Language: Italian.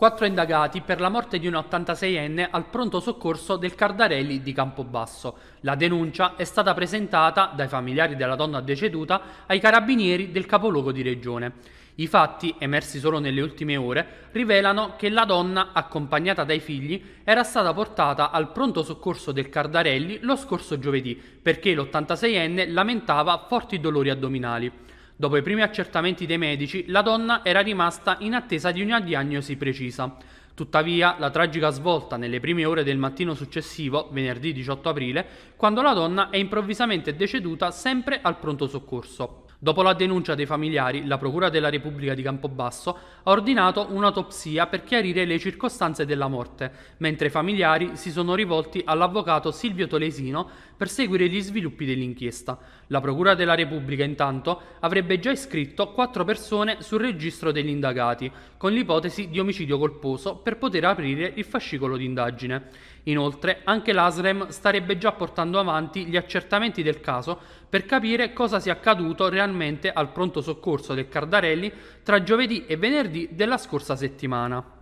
Quattro indagati per la morte di un 86enne al pronto soccorso del Cardarelli di Campobasso. La denuncia è stata presentata dai familiari della donna deceduta ai carabinieri del capoluogo di regione. I fatti, emersi solo nelle ultime ore, rivelano che la donna, accompagnata dai figli, era stata portata al pronto soccorso del Cardarelli lo scorso giovedì perché l'86enne lamentava forti dolori addominali. Dopo i primi accertamenti dei medici, la donna era rimasta in attesa di una diagnosi precisa. Tuttavia, la tragica svolta nelle prime ore del mattino successivo, venerdì 18 aprile, quando la donna è improvvisamente deceduta sempre al pronto soccorso. Dopo la denuncia dei familiari, la Procura della Repubblica di Campobasso ha ordinato un'autopsia per chiarire le circostanze della morte, mentre i familiari si sono rivolti all'avvocato Silvio Tolesino per seguire gli sviluppi dell'inchiesta. La Procura della Repubblica, intanto, avrebbe già iscritto quattro persone sul registro degli indagati, con l'ipotesi di omicidio colposo per poter aprire il fascicolo d'indagine. Inoltre, anche l'ASREM starebbe già portando avanti gli accertamenti del caso per capire cosa sia accaduto realmente al pronto soccorso del Cardarelli tra giovedì e venerdì della scorsa settimana.